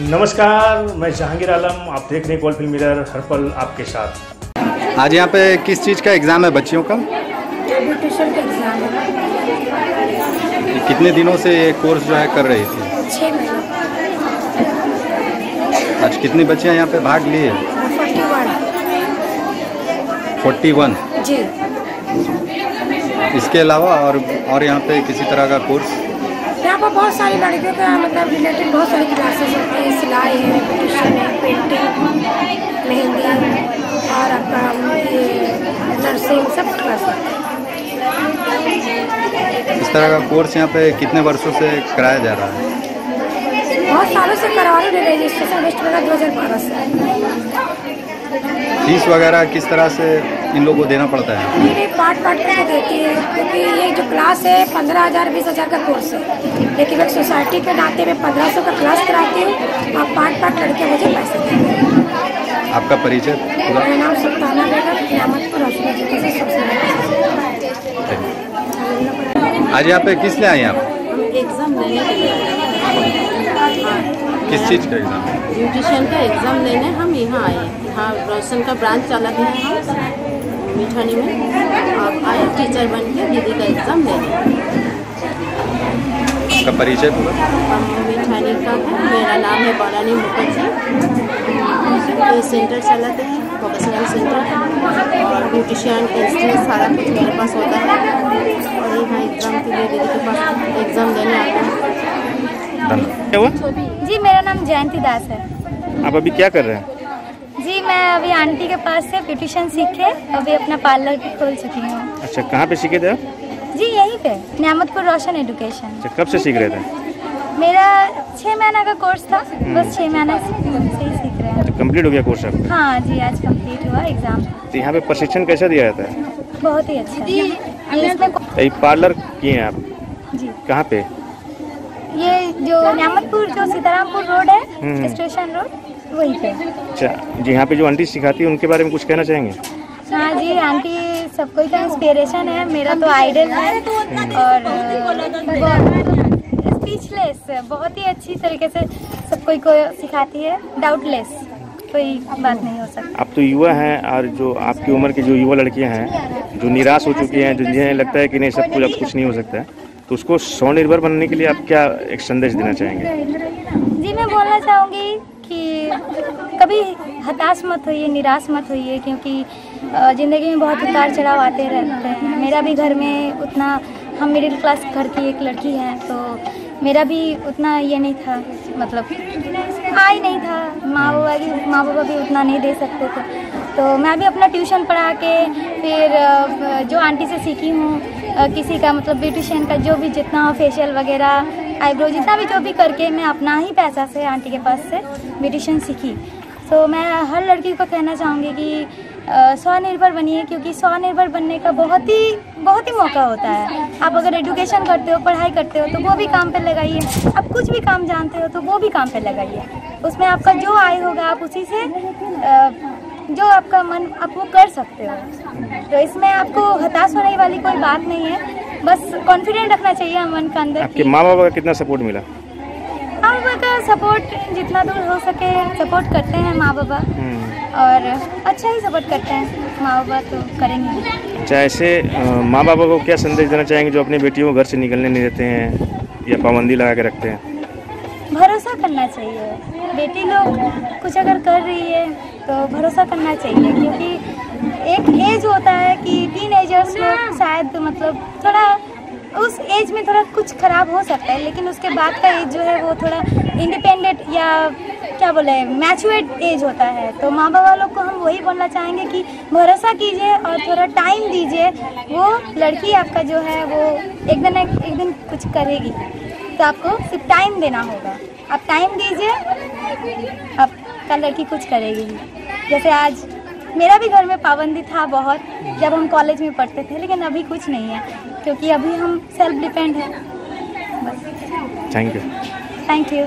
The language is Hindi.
नमस्कार मैं जहांगीर आलम आप देख रहे हैं कॉल फ़िल्म मिरर हर पल आपके साथ। आज यहाँ पे किस चीज़ का एग्ज़ाम है बच्चियों का? का एग्ज़ाम है। कितने दिनों से ये कोर्स जो है कर रही थी? छः महीने। आज कितनी बच्चियाँ यहाँ पे भाग लिए फोर्टी वन। Forty one. जी। इसके अलावा और और यहाँ पे किसी तरह का कोर्स यहाँ पर बहुत सारी लड़कियों का मतलब रिलेटेड बहुत सारी क्लासेस होती हैं। सिलाई है ब्यूटिशियन है पेंटिंग मेहंदी और आपका ये नर्सिंग सब क्लास होती है। इस तरह का कोर्स यहाँ पे कितने वर्षों से कराया जा रहा है? बहुत सालों से करवा रहे हैं। रजिस्ट्रेशन वेस्ट बंगाल दो हज़ार बारह से। फ़ीस वगैरह किस तरह से इन लोगों को देना पड़ता है? मेरे पार्ट पार्ट करके देती है क्योंकि ये जो क्लास है पंद्रह हज़ार बीस हज़ार का कोर्स है। लेकिन एक सोसाइटी के नाते में पंद्रह सौ का क्लास कराती हूँ और पार्ट पार्ट करके मुझे पैसे देते हैं आपका परिचय? मेरा नाम सुल्ताना बेगम नियामतपुर आज यहाँ पे किस लिए आए आप? एग्ज़ाम लेने के लिए। किस चीज़ का एग्ज़ाम ब्यूटिशियन का एग्ज़ाम लेने हम यहाँ आए हैं। यहाँ रोशन का ब्रांच चला है हम मिठानी में। आप आए टीचर बन के दीदी का एग्ज़ाम लेने आपका परिचय पूरा? मिठानी का है मेरा नाम है बालानी मुखर्जी। ये सेंटर चलाते हैं प्रोफेशनल सेंटर और ब्यूटिशियन इंस्टीट्यूट सारा कुछ मेरे पास होता है। और यहाँ एग्ज़ाम के लिए दीदी के पास एग्ज़ाम देने आते हैं। धन्यवाद। जी मेरा नाम जयंती दास है। आप अभी क्या कर रहे हैं? जी मैं अभी आंटी के पास से ब्यूटिशियन सीख अभी अपना पार्लर भी खोल चुकी हूँ। अच्छा कहाँ पे सीखे थे जी यहीं पे नियामतपुर रोशन एडुकेशन अच्छा कब से सीख रहे थे? मेरा छः महीना का कोर्स था बस छः महीना से ही सीख रहे हैं। कंप्लीट हो गया कोर्स आपका हाँ जी आज कंप्लीट हुआ एग्ज़ाम तो यहाँ पे प्रशिक्षण कैसे दिया जाता है? बहुत ही अच्छा। इसमें ये पार्लर किए हैं आप? जी। कहाँ पे? ये जो नियामतपुर जो सीतारामपुर रोड हम्म। है स्टेशन रोड वहीं पे अच्छा जी यहाँ पे जो आंटी सिखाती है उनके बारे में कुछ कहना चाहेंगे? हाँ जी आंटी सबको का इंस्पिरेशन है मेरा तो आइडल है। और स्पीचलेस बहुत ही अच्छी तरीके से सबको को सिखाती है। डाउटलेस कोई बात नहीं हो सकती। आप तो युवा हैं और जो आपकी उम्र की जो युवा लड़कियाँ हैं जो निराश हो चुकी हैं जो जिन्हें लगता है कि नहीं सब कुछ अब कुछ नहीं हो सकता है तो उसको स्वनिर्भर बनने के लिए आप क्या एक संदेश देना चाहेंगे? जी मैं बोलना चाहूँगी कि कभी हताश मत होइए, निराश मत होइए, क्योंकि ज़िंदगी में बहुत उतार चढ़ाव आते रहते हैं। मेरा भी घर में उतना, हम मिडिल क्लास घर की एक लड़की है तो मेरा भी उतना ये नहीं था मतलब आय नहीं था। माँ बाबा की माँ बाबा भी उतना नहीं दे सकते थे। तो मैं भी अपना ट्यूशन पढ़ा के, फिर जो आंटी से सीखी हूँ किसी का मतलब ब्यूटिशियन का, जो भी जितना हो फेशियल वगैरह आईब्रो जितना भी जो भी करके मैं अपना ही पैसा से आंटी के पास से ब्यूटिशियन सीखी। तो मैं हर लड़की को कहना चाहूँगी कि स्वनिर्भर बनिए, क्योंकि स्वनिर्भर बनने का बहुत ही बहुत ही मौका होता है। आप अगर एजुकेशन करते हो, पढ़ाई करते हो तो वो भी काम पे लगाइए। आप कुछ भी काम जानते हो तो वो भी काम पे लगाइए। उसमें आपका जो आय होगा, आप उसी से जो आपका मन, आप वो कर सकते हो। तो इसमें आपको हताश होने वाली कोई बात नहीं है। बस कॉन्फिडेंट रखना चाहिए मन के अंदर आपके माँ बाबा का कितना सपोर्ट मिला? माँ बाबा का सपोर्ट जितना दूर हो सके सपोर्ट करते हैं माँ बाबा हम्म। और अच्छा ही सपोर्ट करते हैं माँ बाबा तो करेंगे। अच्छा ऐसे माँ बाबा को क्या संदेश देना चाहेंगे जो अपनी बेटियों को घर से निकलने नहीं देते हैं या पाबंदी लगा के रखते हैं? भरोसा करना चाहिए। बेटी लोग कुछ अगर कर रही है तो भरोसा करना चाहिए क्योंकि एक एज होता है कि टीन एजर्स लोग शायद मतलब थोड़ा उस एज में थोड़ा कुछ खराब हो सकता है लेकिन उसके बाद का एज जो है वो थोड़ा इंडिपेंडेंट या क्या बोले मैचुएट एज होता है। तो माँ बाबा लोग को हम वही बोलना चाहेंगे कि भरोसा कीजिए और थोड़ा टाइम दीजिए। वो लड़की आपका जो है वो एक दिन एक, एक दिन कुछ करेगी। तो आपको सिर्फ़ टाइम देना होगा। आप टाइम दीजिए आपका लड़की कुछ करेगी। जैसे आज मेरा भी घर में पाबंदी था बहुत जब हम कॉलेज में पढ़ते थे लेकिन अभी कुछ नहीं है क्योंकि अभी हम सेल्फ डिपेंड हैं। बस। Thank you thank you